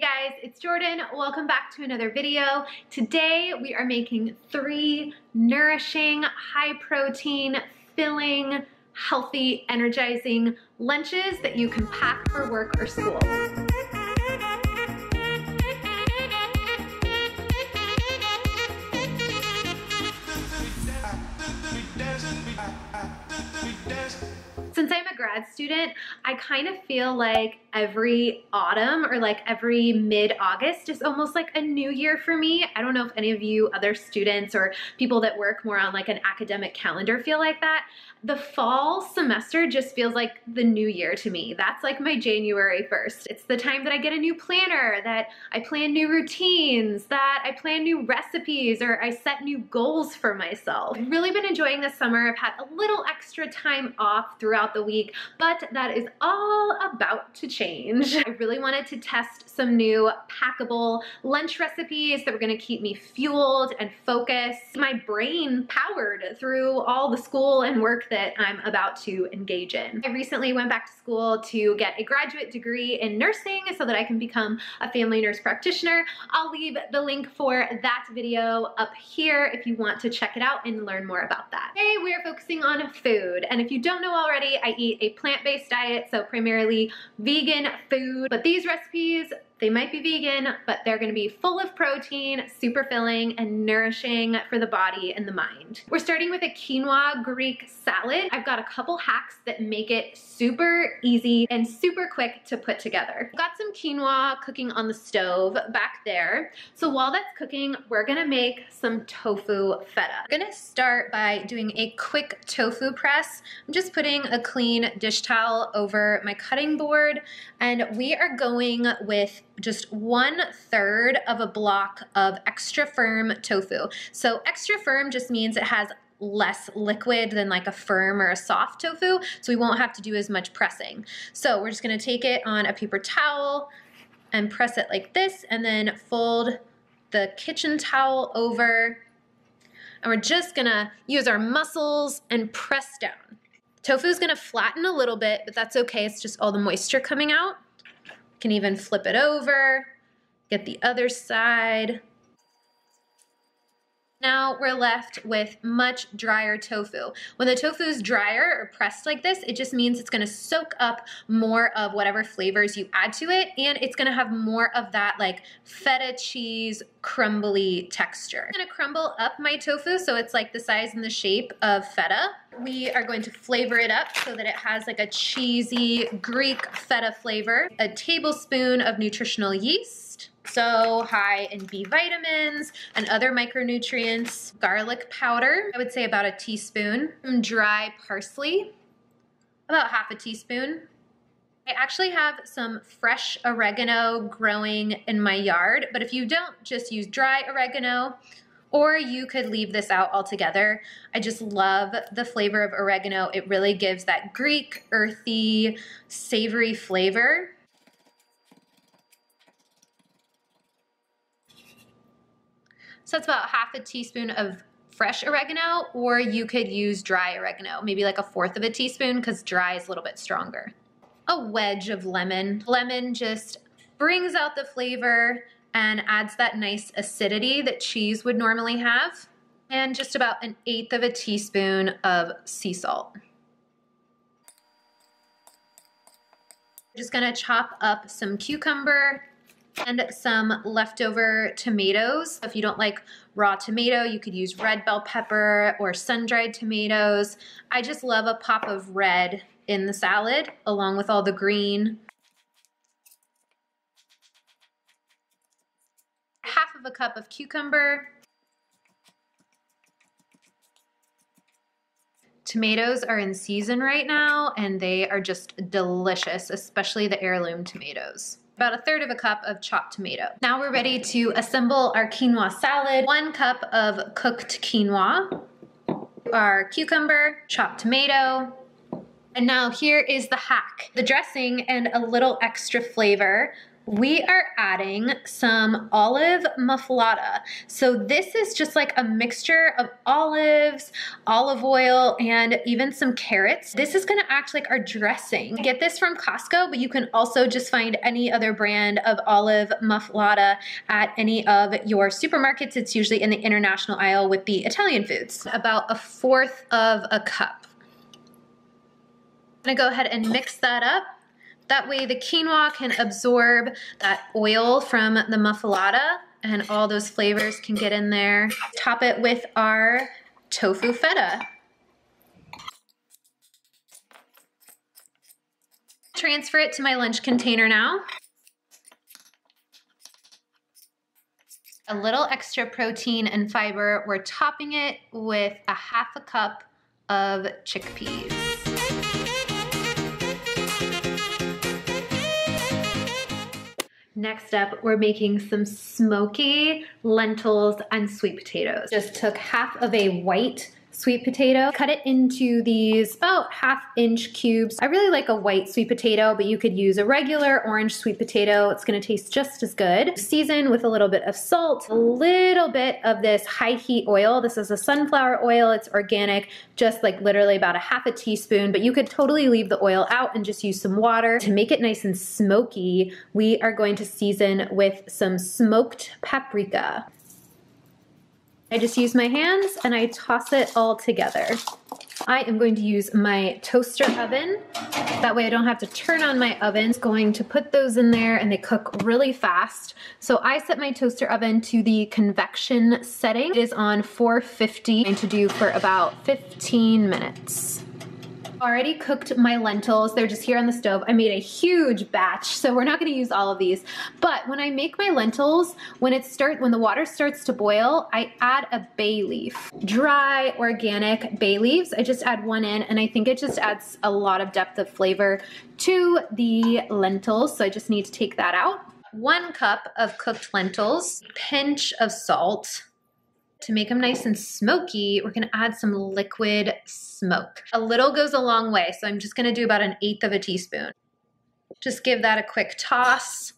Hey guys, it's Jordan. Welcome back to another video. Today we are making three nourishing, high protein, filling, healthy, energizing lunches that you can pack for work or school. Grad student, I kind of feel like every autumn or like every mid-August is almost like a new year for me. I don't know if any of you other students or people that work more on like an academic calendar feel like that. The fall semester just feels like the new year to me. That's like my January 1st. It's the time that I get a new planner, that I plan new routines, that I plan new recipes, or I set new goals for myself. I've really been enjoying this summer. I've had a little extra time off throughout the week, but that is all about to change. I really wanted to test some new packable lunch recipes that were gonna keep me fueled and focused, my brain powered through all the school and work that I'm about to engage in. I recently went back to school to get a graduate degree in nursing so that I can become a family nurse practitioner. I'll leave the link for that video up here if you want to check it out and learn more about that. Today we are focusing on food and if you don't know already, I eat a plant-based diet, so primarily vegan food, but these recipes they might be vegan, but they're gonna be full of protein, super filling, and nourishing for the body and the mind. We're starting with a quinoa Greek salad. I've got a couple hacks that make it super easy and super quick to put together. Got some quinoa cooking on the stove back there. So while that's cooking, we're gonna make some tofu feta. I'm gonna start by doing a quick tofu press. I'm just putting a clean dish towel over my cutting board, and we are going with just one third of a block of extra firm tofu. So extra firm just means it has less liquid than like a firm or a soft tofu, so we won't have to do as much pressing. So we're just gonna take it on a paper towel and press it like this and then fold the kitchen towel over and we're just gonna use our muscles and press down. Tofu is gonna flatten a little bit, but that's okay, it's just all the moisture coming out. Can even flip it over, get the other side. Now we're left with much drier tofu. When the tofu is drier or pressed like this, it just means it's gonna soak up more of whatever flavors you add to it, and it's gonna have more of that like feta cheese crumbly texture. I'm gonna crumble up my tofu so it's like the size and the shape of feta. We are going to flavor it up so that it has like a cheesy Greek feta flavor. A tablespoon of nutritional yeast, so high in B vitamins and other micronutrients. Garlic powder, I would say about a teaspoon. Some dry parsley, about half a teaspoon. I actually have some fresh oregano growing in my yard, but if you don't, just use dry oregano or you could leave this out altogether. I just love the flavor of oregano. It really gives that Greek, earthy, savory flavor. So that's about half a teaspoon of fresh oregano, or you could use dry oregano, maybe like a fourth of a teaspoon because dry is a little bit stronger. A wedge of lemon. Lemon just brings out the flavor and adds that nice acidity that cheese would normally have. And just about an eighth of a teaspoon of sea salt. Just gonna chop up some cucumber and some leftover tomatoes. If you don't like raw tomato, you could use red bell pepper or sun-dried tomatoes. I just love a pop of red in the salad along with all the green. Half of a cup of cucumber. Tomatoes are in season right now and they are just delicious, especially the heirloom tomatoes about a third of a cup of chopped tomato. Now we're ready to assemble our quinoa salad. One cup of cooked quinoa, our cucumber, chopped tomato, and now here is the hack. The dressing and a little extra flavor we are adding some olive muffuletta. So this is just like a mixture of olives, olive oil, and even some carrots. This is gonna act like our dressing. Get this from Costco, but you can also just find any other brand of olive muffuletta at any of your supermarkets. It's usually in the international aisle with the Italian foods. About a fourth of a cup. I'm gonna go ahead and mix that up. That way the quinoa can absorb that oil from the muffuletta and all those flavors can get in there. Top it with our tofu feta. Transfer it to my lunch container now. A little extra protein and fiber. We're topping it with a half a cup of chickpeas. Next up, we're making some smoky lentils and sweet potatoes. Just took half of a white sweet potato. Cut it into these about half inch cubes. I really like a white sweet potato, but you could use a regular orange sweet potato. It's gonna taste just as good. Season with a little bit of salt, a little bit of this high heat oil. This is a sunflower oil, it's organic, just like literally about a half a teaspoon, but you could totally leave the oil out and just use some water. To make it nice and smoky, we are going to season with some smoked paprika. I just use my hands and I toss it all together. I am going to use my toaster oven. That way I don't have to turn on my oven. I'm going to put those in there and they cook really fast. So I set my toaster oven to the convection setting. It is on 450. I'm going to do for about 15 minutes already cooked my lentils. They're just here on the stove. I made a huge batch, so we're not gonna use all of these. But when I make my lentils, when it start, when the water starts to boil, I add a bay leaf. Dry, organic bay leaves. I just add one in, and I think it just adds a lot of depth of flavor to the lentils, so I just need to take that out. One cup of cooked lentils, pinch of salt, to make them nice and smoky, we're gonna add some liquid smoke. A little goes a long way, so I'm just gonna do about an eighth of a teaspoon. Just give that a quick toss.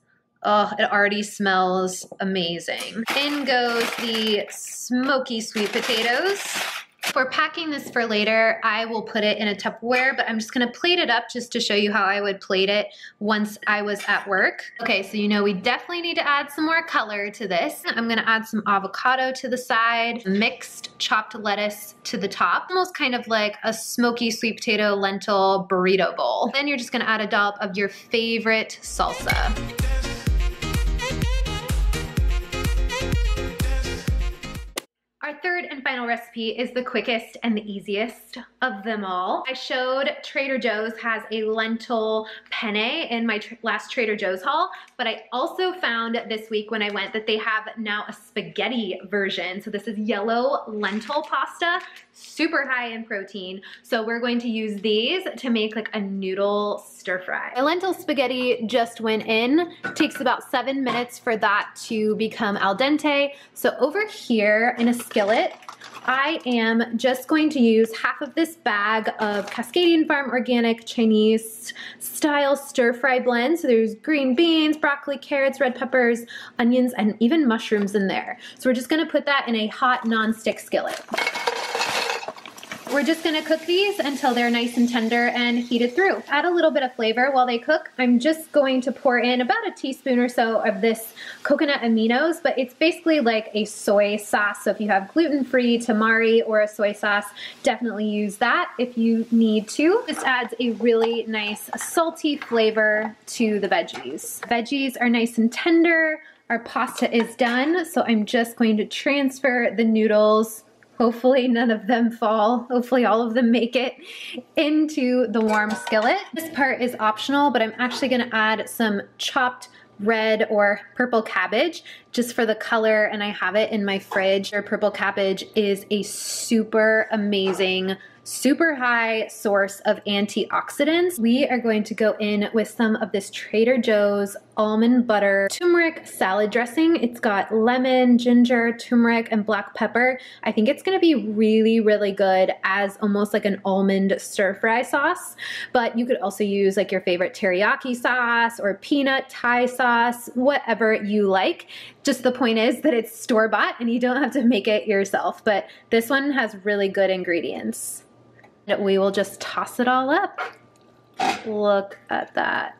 Oh, it already smells amazing. In goes the smoky sweet potatoes. For packing this for later, I will put it in a Tupperware, but I'm just gonna plate it up just to show you how I would plate it once I was at work. Okay, so you know we definitely need to add some more color to this. I'm gonna add some avocado to the side, mixed chopped lettuce to the top, almost kind of like a smoky sweet potato lentil burrito bowl. Then you're just gonna add a dollop of your favorite salsa. Final recipe is the quickest and the easiest of them all. I showed Trader Joe's has a lentil penne in my tr last Trader Joe's haul, but I also found this week when I went that they have now a spaghetti version. So this is yellow lentil pasta, super high in protein. So we're going to use these to make like a noodle stir fry. My lentil spaghetti just went in. It takes about seven minutes for that to become al dente. So over here in a skillet, I am just going to use half of this bag of Cascadian Farm Organic Chinese style stir fry blend. So there's green beans, broccoli, carrots, red peppers, onions, and even mushrooms in there. So we're just gonna put that in a hot non-stick skillet. We're just gonna cook these until they're nice and tender and heated through. Add a little bit of flavor while they cook. I'm just going to pour in about a teaspoon or so of this coconut aminos, but it's basically like a soy sauce. So if you have gluten-free tamari or a soy sauce, definitely use that if you need to. This adds a really nice salty flavor to the veggies. Veggies are nice and tender. Our pasta is done, so I'm just going to transfer the noodles Hopefully none of them fall. Hopefully all of them make it into the warm skillet. This part is optional, but I'm actually gonna add some chopped red or purple cabbage just for the color and I have it in my fridge. Our purple cabbage is a super amazing super high source of antioxidants. We are going to go in with some of this Trader Joe's almond butter turmeric salad dressing. It's got lemon, ginger, turmeric, and black pepper. I think it's gonna be really, really good as almost like an almond stir fry sauce, but you could also use like your favorite teriyaki sauce or peanut Thai sauce, whatever you like. Just the point is that it's store-bought and you don't have to make it yourself, but this one has really good ingredients. We will just toss it all up. Look at that.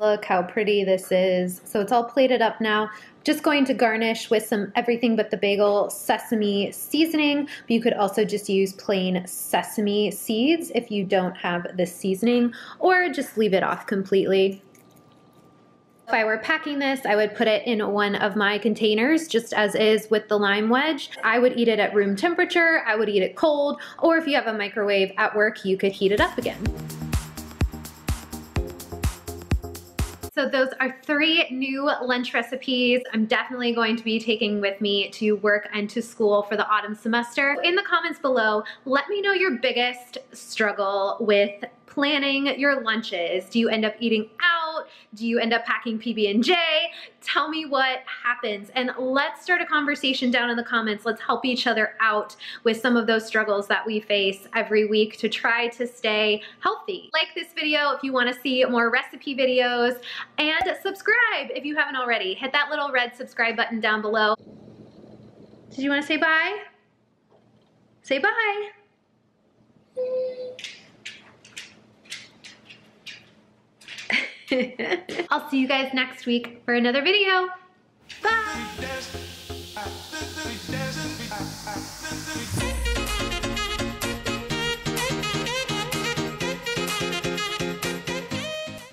Look how pretty this is. So it's all plated up now. Just going to garnish with some everything but the bagel sesame seasoning. But you could also just use plain sesame seeds if you don't have the seasoning or just leave it off completely. If I were packing this, I would put it in one of my containers, just as is with the lime wedge. I would eat it at room temperature, I would eat it cold, or if you have a microwave at work, you could heat it up again. So those are three new lunch recipes I'm definitely going to be taking with me to work and to school for the autumn semester. In the comments below, let me know your biggest struggle with planning your lunches? Do you end up eating out? Do you end up packing PB&J? Tell me what happens and let's start a conversation down in the comments. Let's help each other out with some of those struggles that we face every week to try to stay healthy. Like this video if you wanna see more recipe videos and subscribe if you haven't already. Hit that little red subscribe button down below. Did you wanna say bye? Say bye. I'll see you guys next week for another video. Bye!